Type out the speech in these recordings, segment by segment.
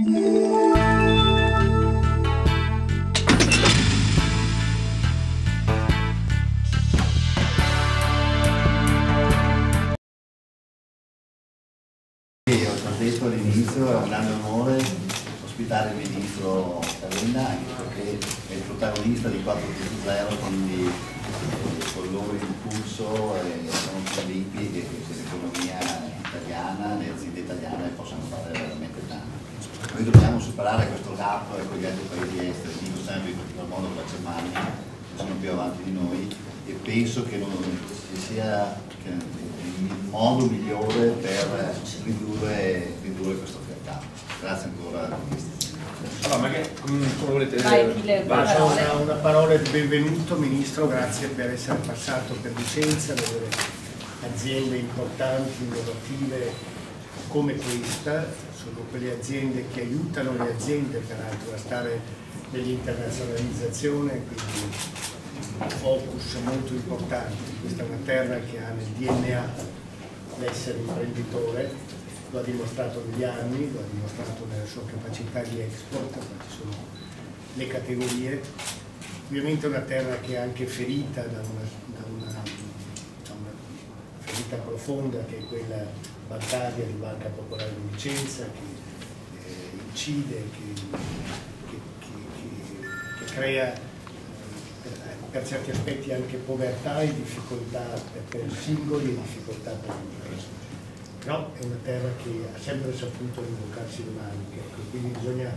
ho come volete Vai. Una, una parola di benvenuto Ministro, grazie per essere passato per Vicenza, dove aziende importanti, innovative come questa, sono quelle aziende che aiutano le aziende peraltro a stare nell'internazionalizzazione, quindi un focus molto importante. Questa è una terra che ha nel DNA l'essere imprenditore, lo ha dimostrato negli anni, lo ha dimostrato nella sua capacità di export, ci sono le categorie. Ovviamente è una terra che è anche ferita da una, da una, da una ferita profonda che è quella bancaria di Banca Popolare di Vicenza, che eh, incide, che, che, che, che crea eh, per certi aspetti anche povertà e difficoltà per, i singoli e difficoltà per l'impresa. Però è una terra che ha sempre saputo invocarsi le maniche, ecco, quindi bisogna,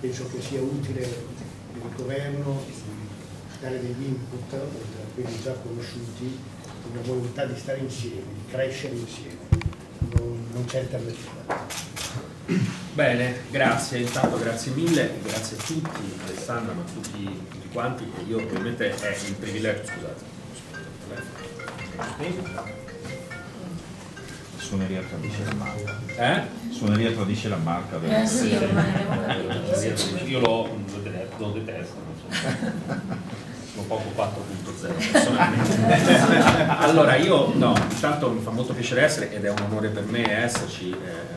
penso che sia utile per il governo dare degli input, oltre a quelli già conosciuti, una volontà di stare insieme, di crescere insieme, non, non c'è alternativa. Bene, grazie, intanto grazie mille, grazie a tutti, Alessandra, ma a tutti, tutti quanti, e io ovviamente è un privilegio, scusate. Suoneria tradisce la marca. Eh? Suoneria tradisce la marca. Eh sì, ormai. Io lo, lo detesto, non so. sono poco 4.0 personalmente. allora io, no, intanto mi fa molto piacere essere ed è un onore per me esserci. Eh,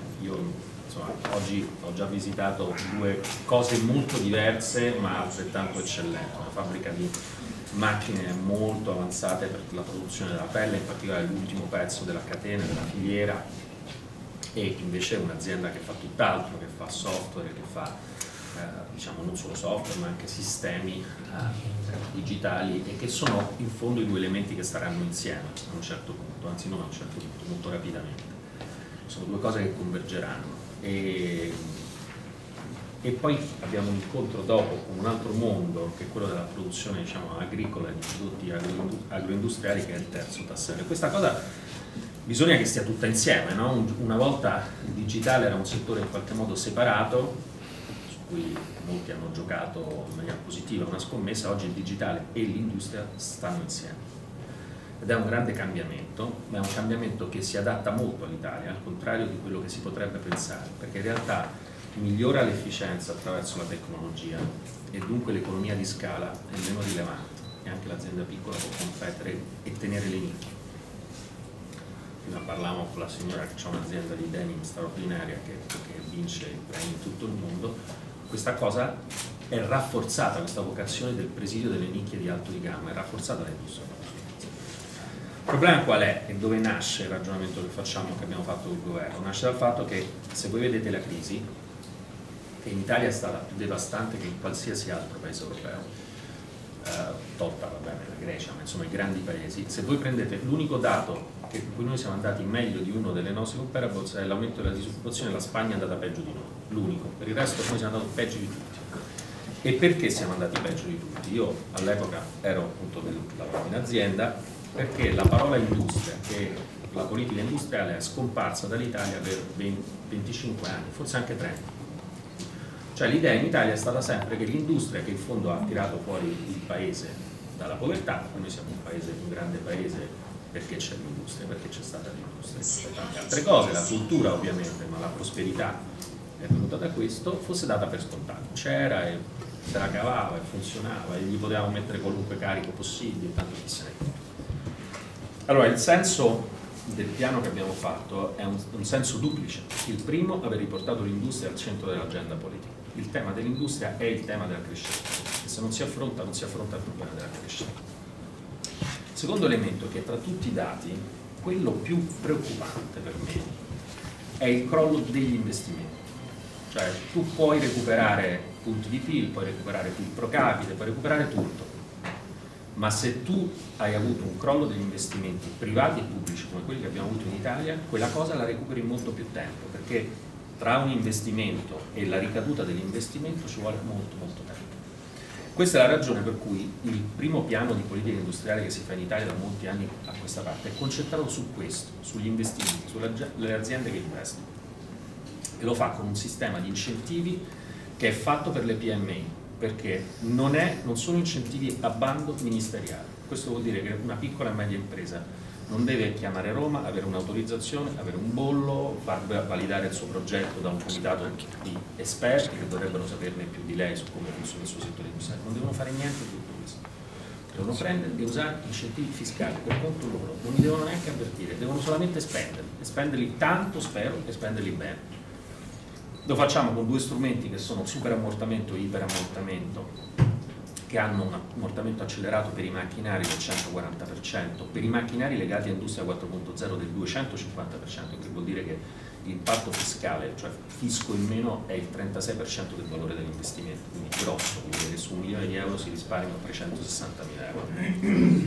insomma, oggi ho già visitato due cose molto diverse ma altrettanto eccellenti, una fabbrica di macchine molto avanzate per la produzione della pelle, in particolare l'ultimo pezzo della catena, della filiera, e invece un'azienda che fa tutt'altro, che fa software, che fa eh, diciamo non solo software ma anche sistemi eh, digitali e che sono in fondo i due elementi che staranno insieme a un certo punto, anzi non a un certo punto, molto rapidamente. Sono due cose che convergeranno e, e poi abbiamo un incontro dopo con un altro mondo che è quello della produzione diciamo, agricola di prodotti agroindustriali che è il terzo tassello. Questa cosa bisogna che stia tutta insieme, no? una volta il digitale era un settore in qualche modo separato, su cui molti hanno giocato in maniera positiva una scommessa, oggi il digitale e l'industria stanno insieme ed è un grande cambiamento, ma è un cambiamento che si adatta molto all'Italia, al contrario di quello che si potrebbe pensare, perché in realtà migliora l'efficienza attraverso la tecnologia e dunque l'economia di scala è meno rilevante e anche l'azienda piccola può competere e tenere le nicchie. Prima parlavamo con la signora che ha un'azienda di denim straordinaria che, che vince i premi in tutto il mondo, questa cosa è rafforzata, questa vocazione del presidio delle nicchie di alto di gamma, è rafforzata dall'industria il problema qual è e dove nasce il ragionamento che facciamo, che abbiamo fatto col governo? Nasce dal fatto che se voi vedete la crisi, che in Italia è stata più devastante che in qualsiasi altro paese europeo, eh, tolta va bene la Grecia, ma insomma i grandi paesi, se voi prendete l'unico dato che, in cui noi siamo andati meglio di uno delle nostre comparables è l'aumento della disoccupazione, la Spagna è andata peggio di noi, l'unico, per il resto noi siamo andati peggio di tutti. E perché siamo andati peggio di tutti? Io all'epoca ero appunto lavoravo in azienda perché la parola industria, che la politica industriale è scomparsa dall'Italia per 20, 25 anni, forse anche 30. Cioè l'idea in Italia è stata sempre che l'industria che in fondo ha tirato fuori il paese dalla povertà, noi siamo un, paese, un grande paese perché c'è l'industria, perché c'è stata l'industria, e tante altre cose, la cultura ovviamente, ma la prosperità è venuta da questo, fosse data per scontato. C'era e se la cavava e funzionava e gli potevamo mettere qualunque carico possibile, tanto chi se ne Allora, il senso del piano che abbiamo fatto è un, un senso duplice. Il primo, aver riportato l'industria al centro dell'agenda politica. Il tema dell'industria è il tema della crescita e se non si affronta, non si affronta il problema della crescita. Secondo elemento che tra tutti i dati, quello più preoccupante per me è il crollo degli investimenti. Cioè tu puoi recuperare punti di PIL, puoi recuperare PIL pro capite, puoi recuperare tutto, ma se tu hai avuto un crollo degli investimenti privati e pubblici come quelli che abbiamo avuto in Italia, quella cosa la recuperi in molto più tempo, perché tra un investimento e la ricaduta dell'investimento ci vuole molto molto tempo. Questa è la ragione per cui il primo piano di politica industriale che si fa in Italia da molti anni a questa parte è concentrato su questo, sugli investimenti, sulle aziende che investono. E lo fa con un sistema di incentivi che è fatto per le PMI, perché non, è, non sono incentivi a bando ministeriale. Questo vuol dire che una piccola e media impresa non deve chiamare Roma, avere un'autorizzazione, avere un bollo, far validare il suo progetto da un comitato di esperti che dovrebbero saperne più di lei su come funziona il suo settore industriale, non devono fare niente di tutto questo. Devono prendere e usare incentivi fiscali per conto loro, non li devono neanche avvertire, devono solamente spenderli, e spenderli tanto spero e spenderli bene. Lo facciamo con due strumenti che sono super ammortamento e iper-ammortamento che hanno un ammortamento accelerato per i macchinari del 140%, per i macchinari legati a Industria 4.0 del 250%, che vuol dire che l'impatto fiscale, cioè fisco in meno, è il 36% del valore dell'investimento, quindi grosso, che su un milione di euro si risparmiano 360 mila euro.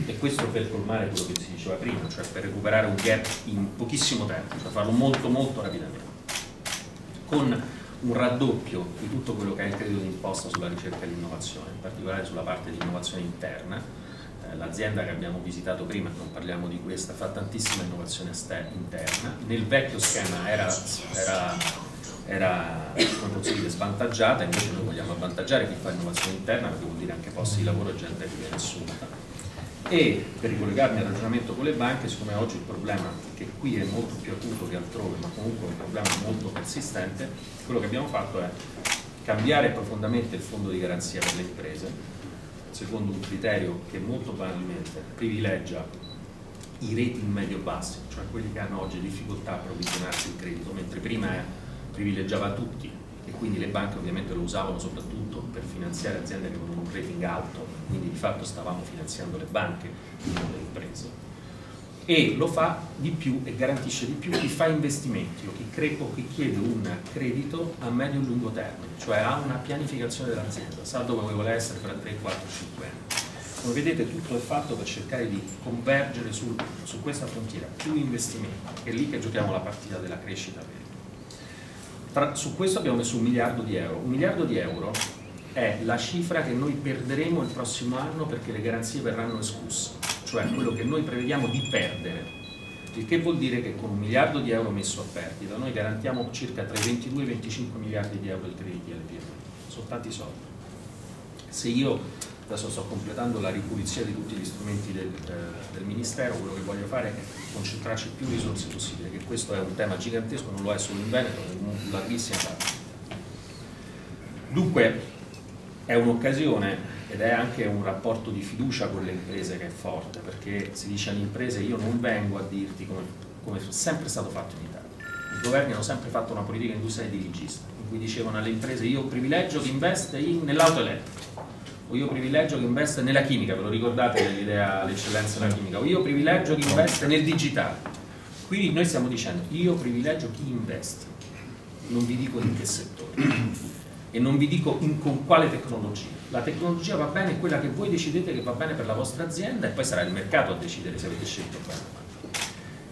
E questo per colmare quello che si diceva prima, cioè per recuperare un gap in pochissimo tempo, per farlo molto molto rapidamente. Con un raddoppio di tutto quello che è il credito d'imposta sulla ricerca e l'innovazione, in particolare sulla parte di innovazione interna. Eh, L'azienda che abbiamo visitato prima, non parliamo di questa, fa tantissima innovazione interna. Nel vecchio schema era, era, era dire, svantaggiata, invece noi vogliamo avvantaggiare chi fa innovazione interna perché vuol dire anche posti di lavoro e gente che viene assunta e per ricollegarmi al ragionamento con le banche, siccome oggi il problema che qui è molto più acuto che altrove, ma comunque è un problema molto persistente, quello che abbiamo fatto è cambiare profondamente il fondo di garanzia per le imprese, secondo un criterio che molto banalmente privilegia i rating medio-bassi, cioè quelli che hanno oggi difficoltà a provvizionarsi il credito, mentre prima privilegiava tutti e quindi le banche ovviamente lo usavano soprattutto per finanziare aziende che un rating alto, quindi di fatto stavamo finanziando le banche, non le imprese. E lo fa di più e garantisce di più chi fa investimenti o chi, o chi chiede un credito a medio e lungo termine, cioè ha una pianificazione dell'azienda, sa dove vuole essere fra 3, 4, 5 anni. Come vedete tutto è fatto per cercare di convergere sul, su questa frontiera, più investimenti, è lì che giochiamo la partita della crescita vera. Tra, su questo abbiamo messo un miliardo di euro. Un miliardo di euro è la cifra che noi perderemo il prossimo anno perché le garanzie verranno escusse, cioè quello che noi prevediamo di perdere. Il che vuol dire che con un miliardo di euro messo a perdita noi garantiamo circa tra i 22 e i 25 miliardi di euro di crediti alle PMI. Sono tanti soldi. Se io adesso sto completando la ripulizia di tutti gli strumenti del, eh, del, Ministero, quello che voglio fare è concentrarci più risorse possibile, che questo è un tema gigantesco, non lo è solo in Veneto, è in larghissima parte. Dunque è un'occasione ed è anche un rapporto di fiducia con le imprese che è forte, perché si dice alle imprese io non vengo a dirti come, come è sempre stato fatto in Italia. I governi hanno sempre fatto una politica industriale dirigista, in cui dicevano alle imprese io privilegio chi investe nell'auto elettrica o io privilegio chi investe nella chimica, ve lo ricordate l'idea l'eccellenza della chimica, o io privilegio chi investe nel digitale. Quindi noi stiamo dicendo io privilegio chi investe, non vi dico in che settore e non vi dico in, con quale tecnologia. La tecnologia va bene quella che voi decidete che va bene per la vostra azienda e poi sarà il mercato a decidere se avete scelto bene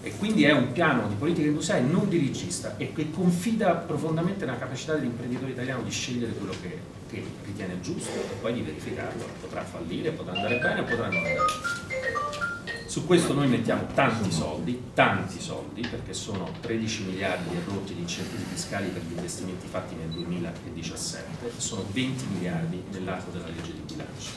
e quindi è un piano di politica industriale non dirigista e che confida profondamente nella capacità dell'imprenditore italiano di scegliere quello che, che, ritiene giusto e poi di verificarlo. Potrà fallire, potrà andare bene o potrà non andare bene. Su questo noi mettiamo tanti soldi, tanti soldi, perché sono 13 miliardi e rotti di incentivi fiscali per gli investimenti fatti nel 2017 e sono 20 miliardi nell'arco della legge di bilancio.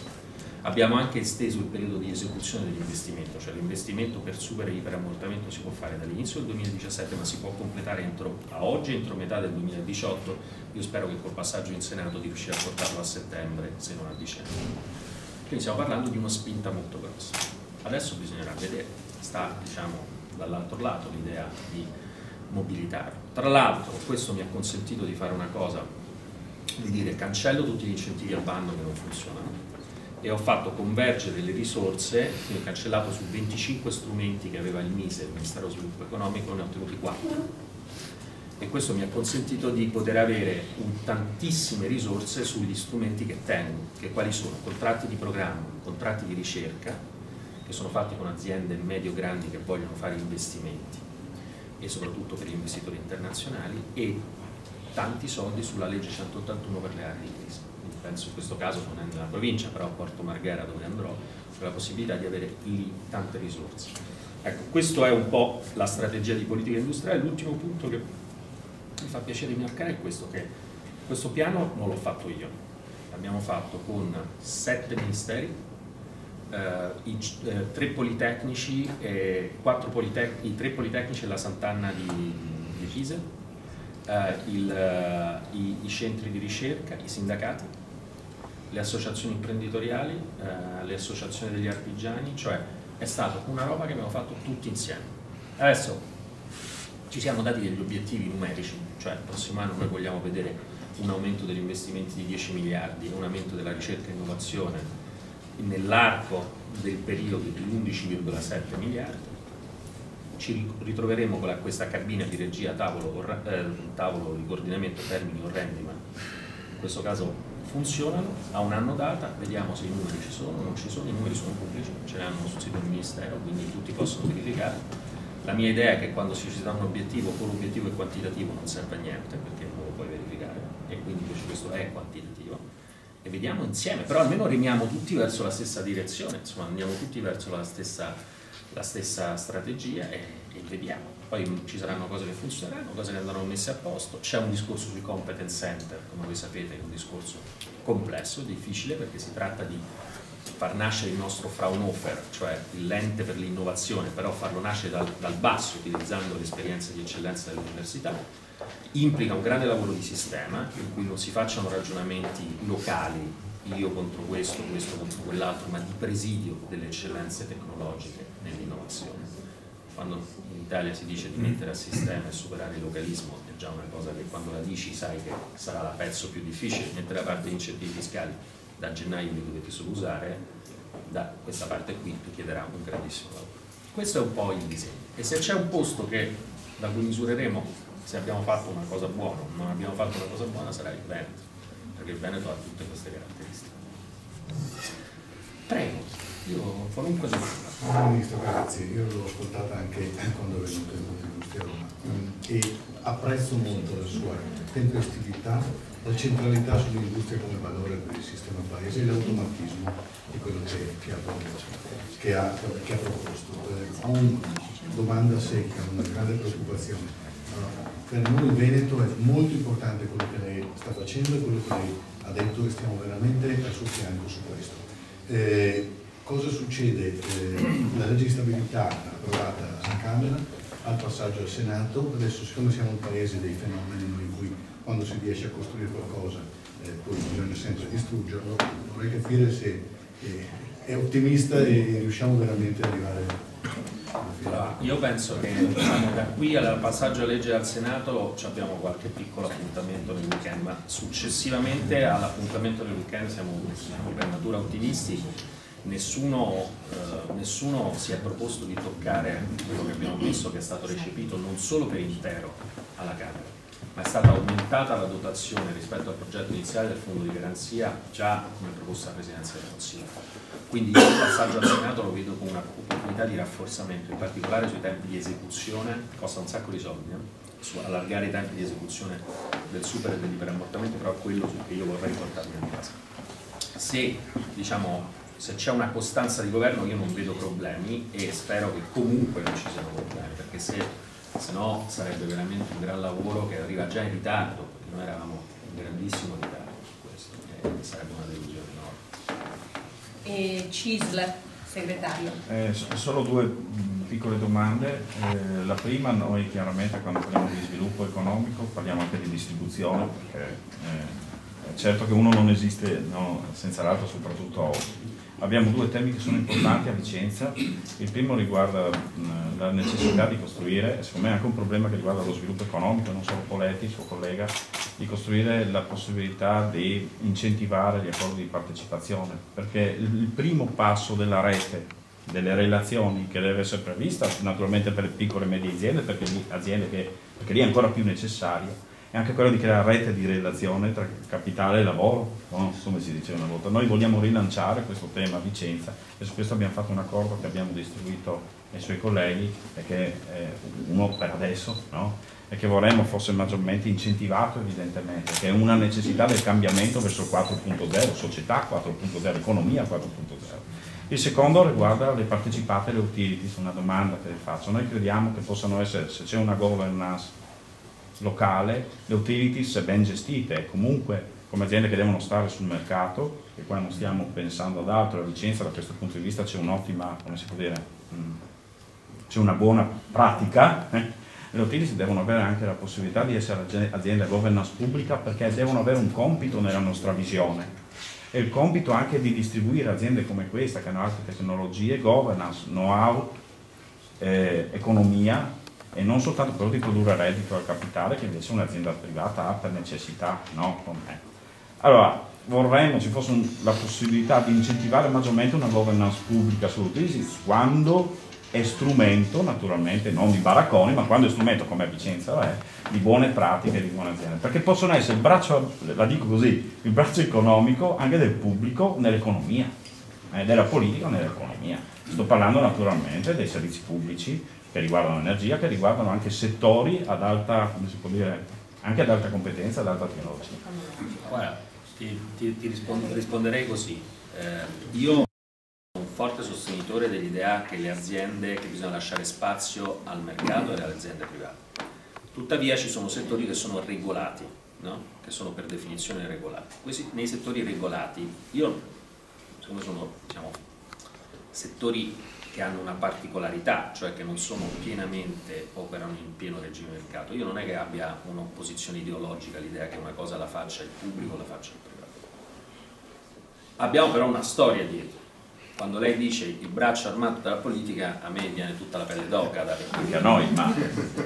Abbiamo anche esteso il periodo di esecuzione dell'investimento, cioè l'investimento per super e si può fare dall'inizio del 2017 ma si può completare entro, a oggi entro metà del 2018, io spero che col passaggio in Senato di riuscire a portarlo a settembre se non a dicembre. Quindi stiamo parlando di una spinta molto grossa. Adesso bisognerà vedere, sta diciamo, dall'altro lato l'idea di mobilitarlo. Tra l'altro questo mi ha consentito di fare una cosa, di dire cancello tutti gli incentivi al bando che non funzionano e ho fatto convergere le risorse, quindi ho cancellato su 25 strumenti che aveva il MISE, il Ministero dello Sviluppo Economico, ne ho ottenuti 4 e questo mi ha consentito di poter avere tantissime risorse sugli strumenti che tengo, che quali sono? Contratti di programma, contratti di ricerca, che sono fatti con aziende medio-grandi che vogliono fare investimenti e soprattutto per gli investitori internazionali e tanti soldi sulla legge 181 per le aree di crisi. Quindi penso in questo caso non è nella provincia, però a Porto Marghera dove andrò, c'è la possibilità di avere lì tante risorse. Ecco, questa è un po' la strategia di politica industriale. L'ultimo punto che mi fa piacere rimarcare è questo, che questo piano non l'ho fatto io, l'abbiamo fatto con sette ministeri, i, eh, tre politecnici, politec i tre politecnici e la Sant'Anna di, di Pisa, eh, il, eh, i, i, centri di ricerca, i sindacati, le associazioni imprenditoriali, eh, le associazioni degli artigiani, cioè è stata una roba che abbiamo fatto tutti insieme. Adesso ci siamo dati degli obiettivi numerici, cioè il prossimo anno noi vogliamo vedere un aumento degli investimenti di 10 miliardi, un aumento della ricerca e innovazione nell'arco del periodo di 11,7 miliardi. Ci ritroveremo con questa cabina di regia tavolo, eh, tavolo di coordinamento termini orrendi, ma in questo caso funzionano, a un anno data, vediamo se i numeri ci sono non ci sono, i numeri sono pubblici, ce li hanno sul sito del Ministero, quindi tutti possono verificare. La mia idea è che quando si dà un obiettivo, pure l'obiettivo è quantitativo, non serve a niente perché non lo puoi verificare e quindi invece questo è quantitativo e vediamo insieme, però almeno remiamo tutti verso la stessa direzione, insomma andiamo tutti verso la stessa, la stessa strategia e, e, vediamo. Poi ci saranno cose che funzioneranno, cose che andranno messe a posto, c'è un discorso sui competence center, come voi sapete è un discorso complesso, difficile perché si tratta di far nascere il nostro Fraunhofer, cioè l'ente per l'innovazione, però farlo nascere dal, dal basso utilizzando l'esperienza di eccellenza dell'università, implica un grande lavoro di sistema in cui non si facciano ragionamenti locali, io contro questo, questo contro quell'altro, ma di presidio delle eccellenze tecnologiche nell'innovazione. Quando in Italia si dice di mettere a sistema e superare il localismo è già una cosa che quando la dici sai che sarà la pezzo più difficile, mentre la parte di incentivi fiscali da gennaio li dovete solo usare, da questa parte qui richiederà un grandissimo lavoro. Questo è un po' il disegno. E se c'è un posto che, da cui misureremo se abbiamo fatto una cosa buona o non abbiamo fatto una cosa buona sarà il Veneto, perché il Veneto ha tutte queste caratteristiche. Prego, io qualunque domanda. Ministro, grazie. Io l'ho ascoltata anche quando è venuto in Industria Roma e apprezzo molto la sua tempestività la centralità sull'industria come valore per il sistema paese e l'automatismo di quello che, che, ha, che, ha, che ha, proposto. Eh, ho una domanda secca, una grande preoccupazione. Allora, per noi il Veneto è molto importante quello che lei sta facendo e quello che lei ha detto e stiamo veramente al suo fianco su questo. Eh, cosa succede? Eh, la legge di stabilità approvata alla Camera, al passaggio al Senato, adesso siccome siamo un paese dei fenomeni in cui quando si riesce a costruire qualcosa eh, poi bisogna sempre distruggerlo, vorrei capire se eh, è ottimista e riusciamo veramente ad arrivare allora, io penso che diciamo, da qui al passaggio a legge al Senato abbiamo qualche piccolo appuntamento nel weekend, ma successivamente all'appuntamento del weekend siamo per natura ottimisti. Nessuno, eh, nessuno, si è proposto di toccare quello che abbiamo messo che è stato recepito non solo per intero alla Camera, ma è stata aumentata la dotazione rispetto al progetto iniziale del fondo di garanzia già come proposta della Presidenza del Consiglio. Quindi il passaggio al Senato lo vedo come un'opportunità di rafforzamento, in particolare sui tempi di esecuzione, costa un sacco di soldi, eh? su allargare i tempi di esecuzione del super e dell'iperammortamento, però è quello su cui io vorrei portarmi a casa. Se diciamo se c'è una costanza di governo io non vedo problemi e spero che comunque non ci siano problemi, perché se se no sarebbe veramente un gran lavoro che arriva già in ritardo, perché noi eravamo in grandissimo ritardo su questo e sarebbe una delusione enorme. CISL, segretario. Eh, solo due piccole domande. Eh, la prima, noi chiaramente quando parliamo di sviluppo economico parliamo anche di distribuzione, perché eh, certo che uno non esiste no, senza l'altro, soprattutto oggi. Abbiamo due temi che sono importanti a Vicenza. Il primo riguarda la necessità di costruire, secondo me anche un problema che riguarda lo sviluppo economico, non solo Poletti, suo collega, di costruire la possibilità di incentivare gli accordi di partecipazione, perché il primo passo della rete delle relazioni che deve essere prevista naturalmente per le piccole e medie aziende perché aziende che, perché lì è ancora più necessaria è anche quello di creare rete di relazione tra capitale e lavoro, come si diceva una volta. Noi vogliamo rilanciare questo tema a Vicenza e su questo abbiamo fatto un accordo che abbiamo distribuito ai suoi colleghi e che è uno per adesso no? e che vorremmo fosse maggiormente incentivato evidentemente, che è una necessità del cambiamento verso il 4.0, società 4.0, economia 4.0. Il secondo riguarda le partecipate e le utilities, una domanda che le faccio. Noi crediamo che possano essere, se c'è una governance locale, le utilities se ben gestite, comunque come aziende che devono stare sul mercato, e qua non stiamo pensando ad altro, a Vicenza da questo punto di vista c'è un'ottima, come si può dire, mm, c'è una buona pratica, eh? le utilities devono avere anche la possibilità di essere aziende a governance pubblica perché devono avere un compito nella nostra visione e il compito anche di distribuire aziende come questa che hanno altre tecnologie, governance, know-how, eh, economia e non soltanto quello di produrre reddito al capitale che invece un'azienda privata ha per necessità, no? Allora, vorremmo ci fosse un, la possibilità di incentivare maggiormente una governance pubblica sull'utilizzo quando è strumento, naturalmente non di baracconi, ma quando è strumento come a Vicenza è, di buone pratiche di buone aziende, perché possono essere il braccio, la dico così, il braccio economico anche del pubblico nell'economia, eh, della politica nell'economia. Sto parlando naturalmente dei servizi pubblici, che riguardano l'energia, che riguardano anche settori ad alta, dire, anche ad alta competenza, ad alta tecnologia. Guarda, ti, ti, ti rispond risponderei così. Eh, io sono un forte sostenitore dell'idea che le aziende, che bisogna lasciare spazio al mercato e alle aziende private. Tuttavia ci sono settori che sono regolati, no? che sono per definizione regolati. Questi, nei settori regolati, io, secondo me sono diciamo, settori che hanno una particolarità, cioè che non sono pienamente, operano in pieno regime mercato. Io non è che abbia un'opposizione ideologica, l'idea che una cosa la faccia il pubblico o la faccia il privato. Abbiamo però una storia dietro. Quando lei dice il braccio armato della politica, a me viene tutta la pelle d'oca. Anche a noi, ma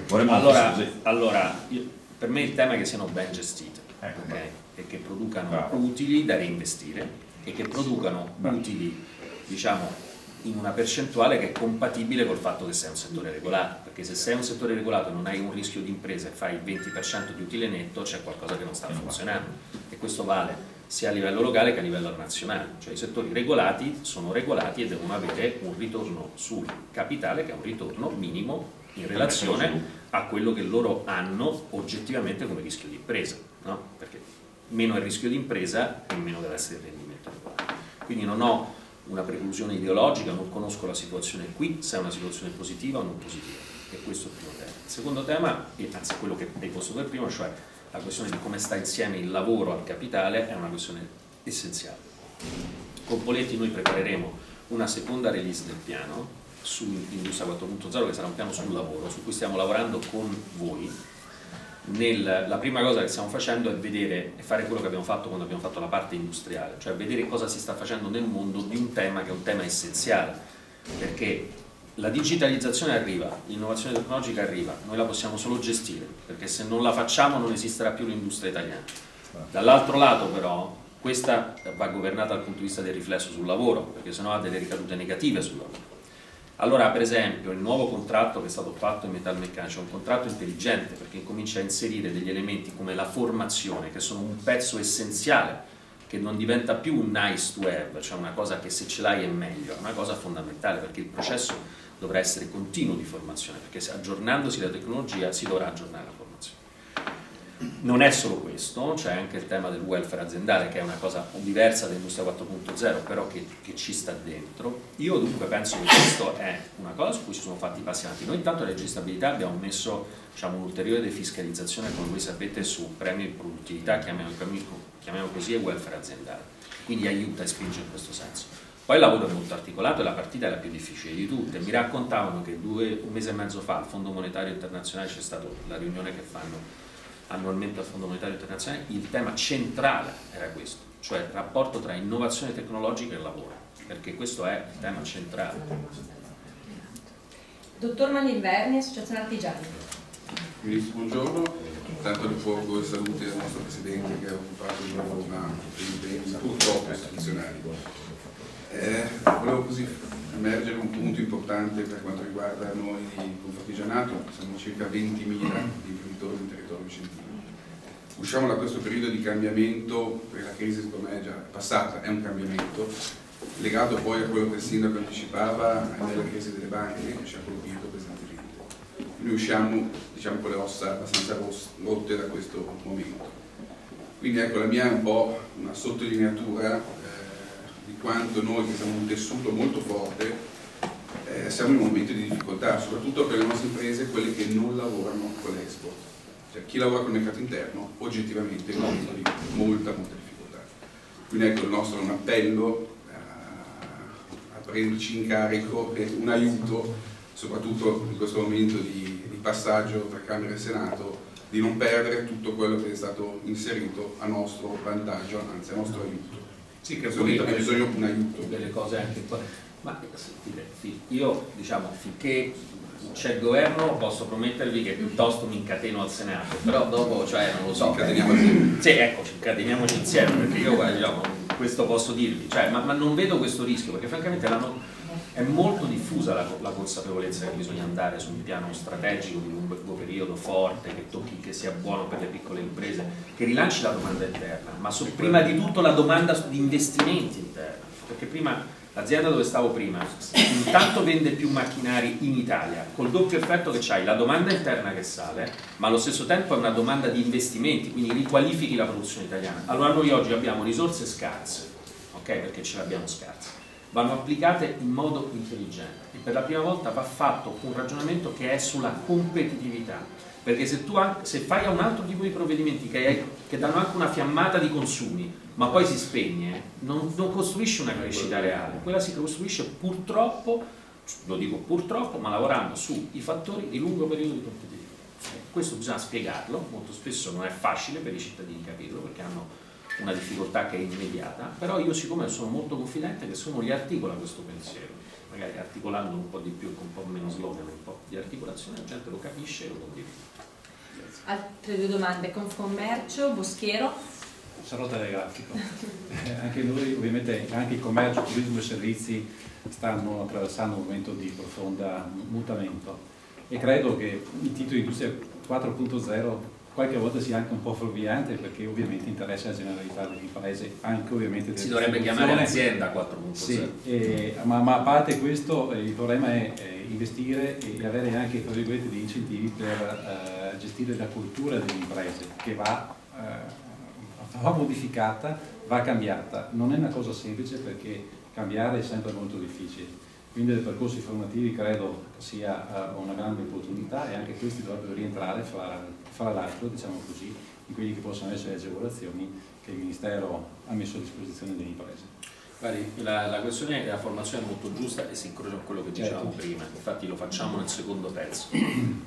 vorremmo allora, allora io, per me il tema è che siano ben gestite ecco, okay? e che producano Bravo. utili da reinvestire e che producano Bravo. utili, diciamo, in una percentuale che è compatibile col fatto che sei un settore regolato, perché se sei un settore regolato e non hai un rischio di impresa e fai il 20% di utile netto c'è qualcosa che non sta funzionando e questo vale sia a livello locale che a livello nazionale, cioè i settori regolati sono regolati e devono avere un ritorno sul capitale che è un ritorno minimo in relazione a quello che loro hanno oggettivamente come rischio di impresa, no? perché meno è il rischio di impresa e meno deve essere il rendimento. Quindi non ho una preclusione ideologica, non conosco la situazione qui, se è una situazione positiva o non positiva. E questo è il primo tema. Il secondo tema, anzi quello che hai posto per primo, cioè la questione di come sta insieme il lavoro al capitale, è una questione essenziale. Con Poletti noi prepareremo una seconda release del piano su Industria 4.0 che sarà un piano sul lavoro, su cui stiamo lavorando con voi nel, la prima cosa che stiamo facendo è vedere e fare quello che abbiamo fatto quando abbiamo fatto la parte industriale, cioè vedere cosa si sta facendo nel mondo di un tema che è un tema essenziale, perché la digitalizzazione arriva, l'innovazione tecnologica arriva, noi la possiamo solo gestire, perché se non la facciamo non esisterà più l'industria italiana. Dall'altro lato però questa va governata dal punto di vista del riflesso sul lavoro, perché sennò ha delle ricadute negative sul lavoro allora, per esempio, il nuovo contratto che è stato fatto in metalmeccanico è un contratto intelligente perché comincia a inserire degli elementi come la formazione, che sono un pezzo essenziale, che non diventa più un nice to have, cioè una cosa che se ce l'hai è meglio, è una cosa fondamentale perché il processo dovrà essere continuo di formazione, perché aggiornandosi la tecnologia si dovrà aggiornare. Non è solo questo, c'è anche il tema del welfare aziendale che è una cosa diversa dall'industria 4.0 però che, che, ci sta dentro. Io dunque penso che questo è una cosa su cui si sono fatti passi avanti. Noi intanto nella legislabilità abbiamo messo diciamo, un'ulteriore defiscalizzazione come voi sapete su premi di produttività, chiamiamo, chiamiamo così, e welfare aziendale. Quindi aiuta e spinge in questo senso. Poi il lavoro è molto articolato e la partita è la più difficile di tutte. Mi raccontavano che due, un mese e mezzo fa al Fondo Monetario Internazionale c'è stata la riunione che fanno annualmente al Fondo Monetario Internazionale, il tema centrale era questo, cioè il rapporto tra innovazione tecnologica e lavoro, perché questo è il tema centrale. Dottor Maninverni, Associazione Artigiani. Ministro, buongiorno. Tanto di fuoco e salute al nostro Presidente che ha occupato di nuovo una impegni purtroppo istituzionali. Eh, volevo così emergere un punto importante per quanto riguarda noi di Confartigianato, siamo circa 20.000 imprenditori nel territorio vicentino. Usciamo da questo periodo di cambiamento, perché la crisi secondo me è già passata, è un cambiamento, legato poi a quello che il Sindaco anticipava nella crisi delle banche che ci ha colpito pesantemente. Noi usciamo diciamo, con le ossa abbastanza rotte da questo momento. Quindi ecco, la mia è un po' una sottolineatura quanto noi che siamo un tessuto molto forte eh, siamo in un momento di difficoltà, soprattutto per le nostre imprese, quelle che non lavorano con l'export. Cioè chi lavora con il mercato interno oggettivamente è in un momento di molta, molta difficoltà. Quindi ecco il nostro un appello a, a prenderci in carico e un aiuto, soprattutto in questo momento di, di passaggio tra Camera e Senato, di non perdere tutto quello che è stato inserito a nostro vantaggio, anzi a nostro aiuto. Sì, che poi ha bisogno di un aiuto. delle cose anche qua. Ma io diciamo finché c'è il governo posso promettervi che piuttosto mi incateno al Senato, però dopo, cioè non lo so. Ci incateniamo assieme. Sì, ecco, ci incateniamoci insieme, perché io diciamo, questo posso dirvi, cioè, ma, ma non vedo questo rischio, perché francamente l'hanno- è molto diffusa la, la consapevolezza che bisogna andare su un piano strategico di lungo periodo forte, che tocchi, che sia buono per le piccole imprese, che rilanci la domanda interna, ma so- prima di tutto la domanda di investimenti interni, perché prima l'azienda dove stavo prima intanto vende più macchinari in Italia, col doppio effetto che c'hai la domanda interna che sale, ma allo stesso tempo è una domanda di investimenti, quindi riqualifichi la produzione italiana. Allora noi oggi abbiamo risorse scarse, ok? Perché ce le abbiamo scarse vanno applicate in modo intelligente. E per la prima volta va fatto un ragionamento che è sulla competitività. Perché se tu se fai un altro tipo di provvedimenti che, è- che danno anche una fiammata di consumi ma poi si spegne non, non costruisci una crescita reale. Quella si costruisce purtroppo lo dico purtroppo ma lavorando sui fattori di lungo periodo di competitività. Questo bisogna spiegarlo molto spesso non è facile per i cittadini capirlo perché hanno una difficoltà che è immediata, però io siccome sono molto confidente che se uno gli articola questo pensiero, magari articolando un po' di più, con un po' meno slogan, un po' di articolazione, la gente lo capisce e lo condivide. Altre due domande, Confcommercio, Boschiero. Sarò telegrafico. Eh, anche noi, ovviamente, anche il commercio, il turismo e i servizi stanno attraversando un momento di profonda mutamento e credo che il titolo di Industria 4.0 qualche volta sia anche un po' fuorviante perché ovviamente interessa la generalità delle imprese, anche ovviamente delle Si dovrebbe chiamare azienda 4.0. Sì, eh, ma, ma a parte questo eh, il problema è eh, investire e avere anche degli incentivi per eh, gestire la cultura delle imprese che va, eh, va modificata, va cambiata. Non è una cosa semplice perché cambiare è sempre molto difficile. Quindi dei percorsi formativi credo sia eh, una grande opportunità e anche questi dovrebbero rientrare fra, fra l'altro, diciamo così, in quelli che possono essere le agevolazioni che il Ministero ha messo a disposizione delle imprese. La, la questione della formazione è molto giusta e si incrocia con quello che dicevamo Certo. prima, infatti lo facciamo nel secondo pezzo,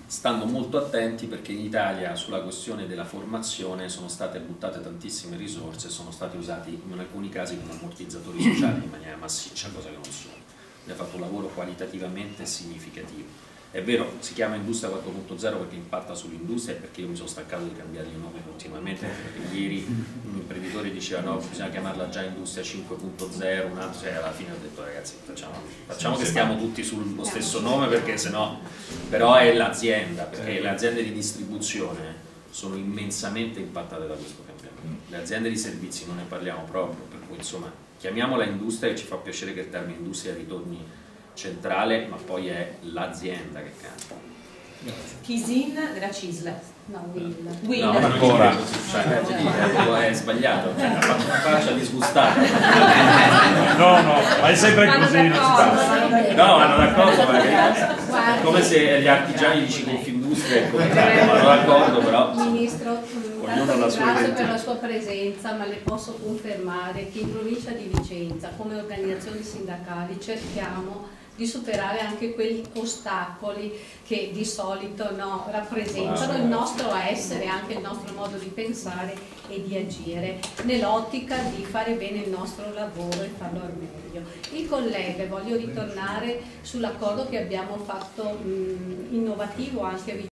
stando molto attenti perché in Italia sulla questione della formazione sono state buttate tantissime risorse, sono stati usati in alcuni casi come ammortizzatori sociali in maniera massiccia, cosa che non sono. Ha fatto un lavoro qualitativamente significativo. È vero, si chiama Industria 4.0 perché impatta sull'industria e perché io mi sono stancato di cambiare il nome continuamente, perché ieri un imprenditore diceva no, bisogna chiamarla già Industria 5.0, un altro, cioè alla fine ho detto ragazzi facciamo, facciamo che stiamo tutti sullo stesso nome perché sennò, però è l'azienda, perché le aziende di distribuzione sono immensamente impattate da questo cambiamento. Le aziende di servizi non ne parliamo proprio, per cui insomma chiamiamola industria e ci fa piacere che il termine industria ritorni centrale, ma poi è l'azienda che cambia. Chisin della Cisle. No, Will. Will. No, ma non Ancora. è così, cioè, è, sbagliato, cioè, ha fatto una faccia disgustata. No, no, ma è sempre Vanno così, non d'accordo, sta. vanno d'accordo. No, hanno d'accordo perché è come se gli artigiani di Confindustria e Comitato vanno d'accordo, però Ministro, mm, Ognuno tanto ha la sua ringrazio per la sua presenza, ma le posso confermare che in provincia di Vicenza, come organizzazioni sindacali, cerchiamo di superare anche quegli ostacoli che di solito no, rappresentano il nostro essere, anche il nostro modo di pensare e di agire, nell'ottica di fare bene il nostro lavoro e farlo al meglio. Il collega, voglio ritornare sull'accordo che abbiamo fatto mh, innovativo anche